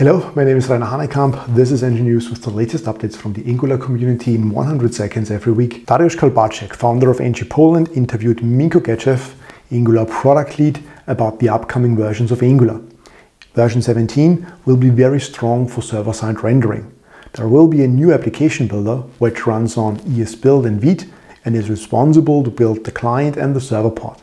Hello, my name is Rainer Hanekamp. This is ng-news with the latest updates from the Angular community in 100 seconds every week. Dariusz Kalbarczyk, founder of NG Poland, interviewed Minko Gechev, Angular product lead, about the upcoming versions of Angular. Version 17 will be very strong for server-side rendering. There will be a new application builder which runs on ESBuild and Vite and is responsible to build the client and the server part.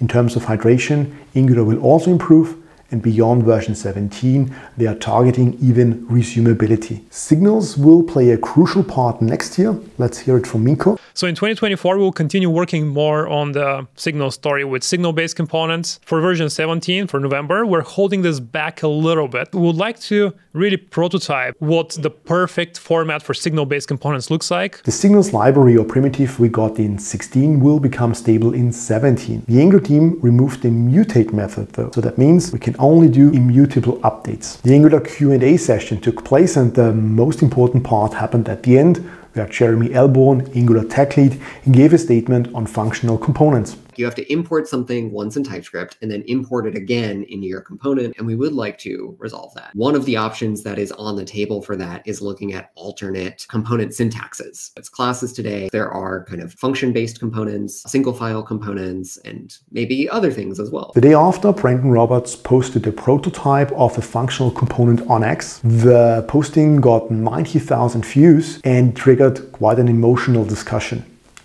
In terms of hydration, Angular will also improve and beyond version 17, they are targeting even resumability. Signals will play a crucial part next year. Let's hear it from Minko. So in 2024, we'll continue working more on the Signal story with signal-based components. For version 17, for November, we're holding this back a little bit. We would like to really prototype what the perfect format for signal-based components looks like. The signals library or primitive we got in 16 will become stable in 17. The Angular team removed the mutate method though, so that means we can only do immutable updates. The Angular Q&A session took place and the most important part happened at the end where Jeremy Elbourn, Angular tech lead, gave a statement on functional components. You have to import something once in TypeScript and then import it again into your component. And we would like to resolve that. One of the options that is on the table for that is looking at alternate component syntaxes. It's classes today. There are kind of function-based components, single file components, and maybe other things as well. The day after, Brandon Roberts posted a prototype of a functional component on X. The posting got 90,000 views and triggered quite an emotional discussion.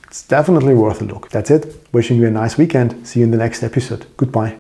It's definitely worth a look. That's it. Wishing you a nice weekend. See you in the next episode. Goodbye.